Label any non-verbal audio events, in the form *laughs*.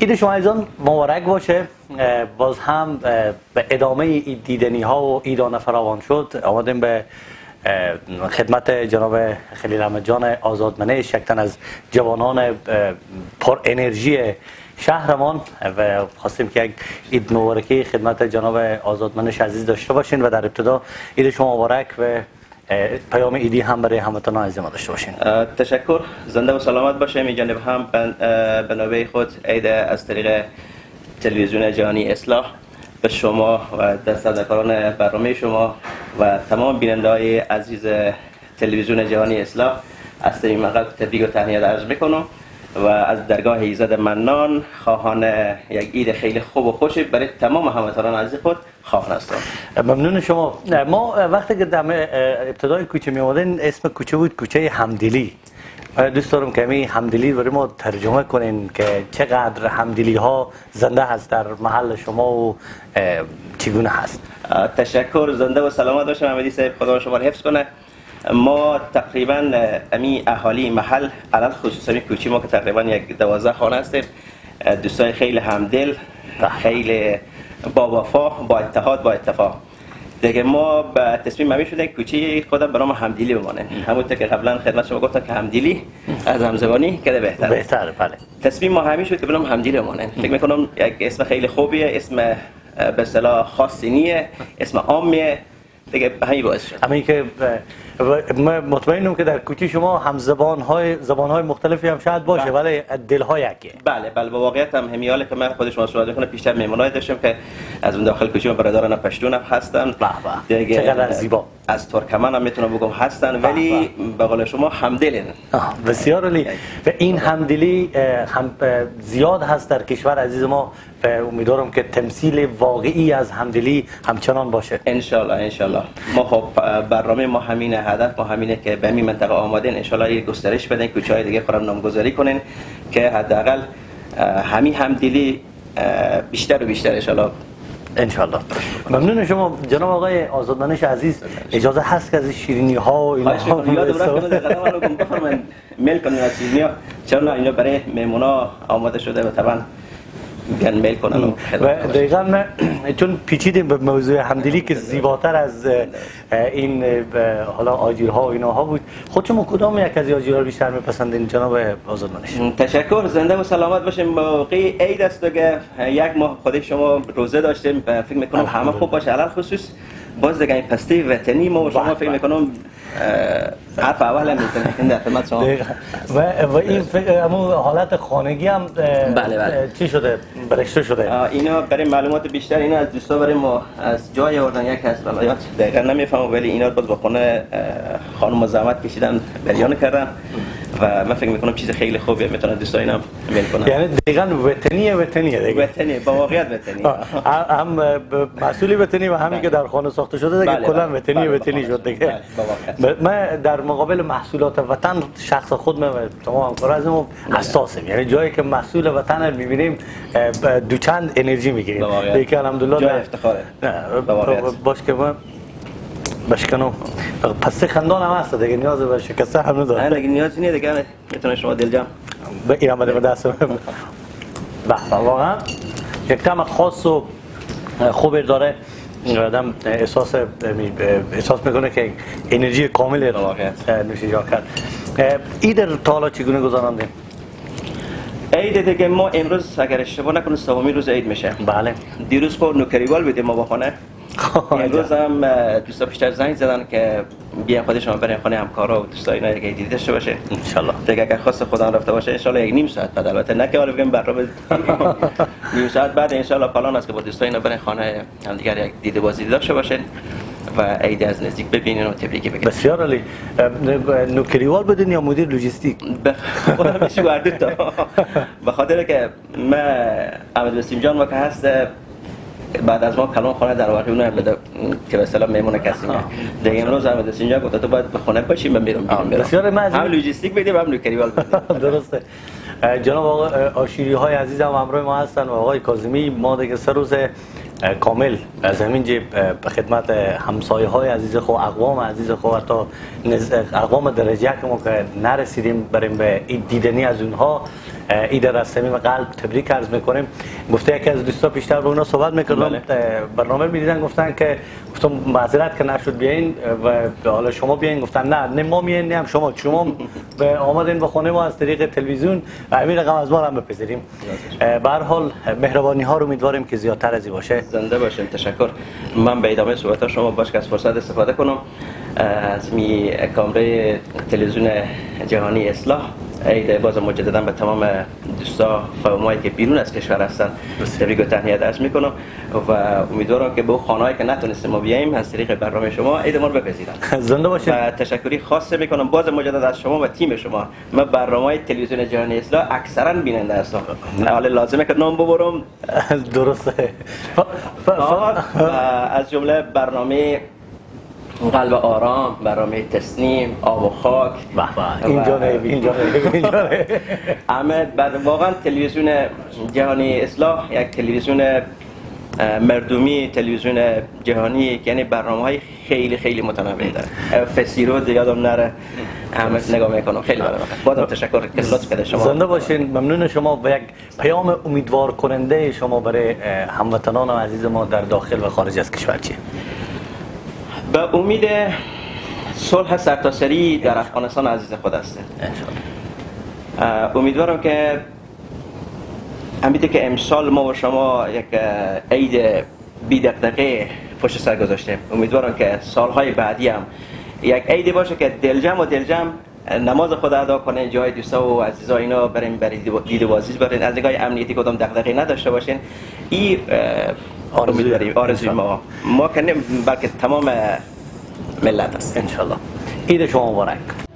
عید شما عزیزان مبارک باشه. باز هم به ادامه دیدنی ها و ایدان فراوان شد. آمدیم به خدمت جناب خلیل احمد جان آزادمنه شکتن از جوانان پر انرژی شهرمان. و خواستیم که یک عید مبارکی خدمت جناب آزادمنش عزیز داشته باشین و در ابتدا عید شما مبارک و پیام ایدی هم برای هموطنان عزیز ما داشته باشین. تشکر. زنده و سلامت باشه می جانب هم به نوبه خود عید از طریق تلویزیون جهانی اصلاح به شما و دستدارکاران برنامه شما و تمام بیننده های عزیز تلویزیون جهانی اصلاح از طریق مقب تبریک و تهنیت عرض می‌کنم. و از درگاه ایزد منان خواهان یک عید خیلی خوب و خوشی برای تمام هموطنان عزیز خود خواهان هستم. ممنون شما. ما وقتی که در ابتدای کوچه می اسم کوچه بود کوچه همدلی. دوست دارم که می همدلی برای ما ترجمه کنین که چقدر همدلی ها زنده هست در محل شما و چگونه هست. تشکر زنده و سلامت باشم. امیدی صاحب خدا شما رو حفظ کنه. ما تقریبا امی اهالی محل علل خصوصی کوچی ما که تقریبا یک دوازده خانه هستیم دوستای خیلی همدل خیلی با وفا با اتحاد با اتفاق. دیگه ما به تصمیم ممی شده کوچی خودم برام همدلی بمانه. همون که قبلا خدمت شما گفتم که همدلی از همزبانی کده بهتر. بهتر بله. تصمیم ما همین شد که برام همدلی بمانه. فکر می‌کنم یک اسم خیلی خوبیه اسم به اصطلاح خاصی نیه اسم عامیه. دیگه همین باعث شد. همین که مطمئنم که در کوچی شما هم زبان های زبان های مختلفی هم شاید باشه بله. ولی دل ها یکیه بله بله با واقعیت هم همیاله که من خود شما صحبت کنم پیشتر مهمونای داشتم که از اون داخل کوچی برادران پشتون هم هستن. به به چقدر زیبا. از ترکمن هم می‌تونم بگم هستن ولی به. قول شما همدلن. بسیار عالی. و این همدلی هم زیاد هست در کشور عزیز ما. و امیدوارم که تمثیل واقعی از همدلی همچنان باشه. ان ان ما خب برنامه ما همینه هدف ما همینه که به این منطقه آمادین. ان شاء الله گسترش بدین کوچه های دیگه خورم نامگذاری کنین که حداقل همین همدلی بیشتر و بیشتر ان شاء انشالله. ممنون شما. جناب آقای آزادمنش عزیز اجازه هست که از شیرینی ها و اینا میل کنیم از شیرینی ها چون اینا برای میمونا آماده شده و طبعا بیان میل کنن و دقیقا چون پیچیدیم به موضوع همدلی که زیباتر از این حالا آجیرها و ایناها بود. خود شما کدام یک از آجیرها بیشتر میپسندین؟ جناب آزادمانش تشکر. زنده و سلامت باشیم موقع عید است که یک ماه خود شما روزه داشتیم. فکر می‌کنم همه خوب باشه. علل خصوص باز دیگه این پسته وطنی ما شما فکر می‌کنم حرف اول هم می‌تونم در خدمت شما. و, و این همون حالت خانگی هم بله بله. چی شده؟ برشته شده. اینا برای معلومات بیشتر اینا از دوستا برای ما از جای آوردن یک هست ولایات دقیقا. نمی‌فهمم ولی اینا باز با خونه خانم زحمت کشیدن بریان کردن. و من فکر می‌کنم چیز خیلی خوبیه می‌تونن دوستان اینم میل کنن یعنی دقیقاً وطنیه وطنیه دیگه وطنیه با واقعیت وطنیه هم محصول وطنی و همین که در خانه ساخته شده دیگه کلا. وطنی وطنی شد دیگه من در مقابل محصولات وطن شخص خود من تمام همکار ازم حساسم یعنی جایی که محصول وطن رو می‌بینیم دوچند انرژی می‌گیریم دیگه الحمدلله جای افتخاره باش که من بشکنم پس خندان هم هست دیگه نیاز به شکسته هم نداره. نه دیگه نیازی نیست دیگه می‌تونه شما دل جمع. به این آمده به دست به واقعا یک طعم خاص و خوب داره. آدم احساس احساس می‌کنه که انرژی کامل نوشی جا کرد. عید تا حالا چگونه گذراندیم عید دیگه ما امروز اگر اشتباه نکنه سومی روز عید میشه. بله. دیروز خود نوکریوال بدیم ما با خانه امروز هم دوستا پیشتر زنگ زدن که بیا خود شما برین خانه همکارا و دوستا اینا دیگه دیده داشته باشه. ان شاء الله دیگه اگر خواست خدا رفته باشه ان شاء الله یک نیم ساعت بعد. البته نه که حالا بگم برنامه *laughs* نیم ساعت بعد ان شاء الله پلان است که با دوستا اینا برین خانه هم دیگر یک دیده بازی داشته باشه و عید از نزدیک ببینین و تبریک بگین بسیار عالی. نوکریوال بدین یا مدیر لوجستیک. خودم میشه تا به خاطر که ما احمد وسیم جان ما که هست بعد از ما کلان خانه در واقع اون بده. که به اصطلاح میمونه کسی دیگه امروز هم دست اینجا گفت تو باید به خونه باشیم من میرم بسیار من هم لوجستیک بدیم هم نوکریوال *laughs* درسته. جناب آقای آشیری های عزیز هم همراه ما هستن و آقای کاظمی ما دیگه سه روز کامل از همین به خدمت همسایه های عزیز خو اقوام عزیز خو تا اقوام درجه که ما که نرسیدیم بریم به دیدنی از اونها. را از صمیم قلب تبریک عرض می‌کنیم. گفته یکی از دوستا پیشتر به اونا صحبت می‌کردم بله. برنامه می‌دیدن گفتن که گفتم معذرت که نشد بیاین و حالا شما بیاین. گفتن نه نه ما میاین نه هم شما. شما به آمدین به خونه ما از طریق تلویزیون و همین رقم از ما هم بپذیریم. به هر حال مهربانی ها رو امیدواریم که زیادتر از این باشه. زنده باشین. تشکر. من به ادامه صحبت شما باش که از فرصت استفاده کنم. از می کامره تلویزیون جهانی اصلاح. عید باز مجددا به تمام دوستا قومایی که بیرون از کشور هستن تبریک و تهنیت عرض می‌کنم و امیدوارم که به اون خانه‌ای که نتونستیم ما بیاییم از طریق برنامه شما عید ما رو بپذیرن. *laughs* زنده باشین. و تشکری خاصه می‌کنم باز مجدد از شما و تیم شما. من برنامه های تلویزیون جهانی اصلاح اکثرا بیننده هستم. حالا لازمه که نام ببرم. *laughs* درسته. از جمله برنامه قلب آرام برنامه تسنیم آب و خاک. به به. اینجا نه اینجا اینجا همه *laughs* بعد واقعا تلویزیون جهانی اصلاح یک تلویزیون مردمی تلویزیون جهانی یعنی برنامه های خیلی خیلی متنوعی داره. فسیرو یادم نره. همه نگاه می‌کنم. خیلی برنامه. بازم تشکر. که لطف کرده شما. زنده باشین. ممنون شما. و یک پیام امیدوار کننده شما برای هموطنان عزیز ما در داخل و خارج از کشور چیه؟ به امید صلح سرتاسری در افغانستان عزیز خود هستیم اه، امیدوارم که امیده که امسال ما و شما یک عید بی دقدقه پشت سر گذاشتیم امیدوارم که سالهای بعدی هم یک عیدی باشه که دلجم و دلجم نماز خود ادا کنین جای دوستا و عزیزا اینا بریم برای دید و عزیز برین. از نگاه امنیتی کدام دغدغه نداشته باشین. این آرزوی داریم آرزوی ما. ما کنیم بلکه تمام ملت است. انشالله عید شما مبارک.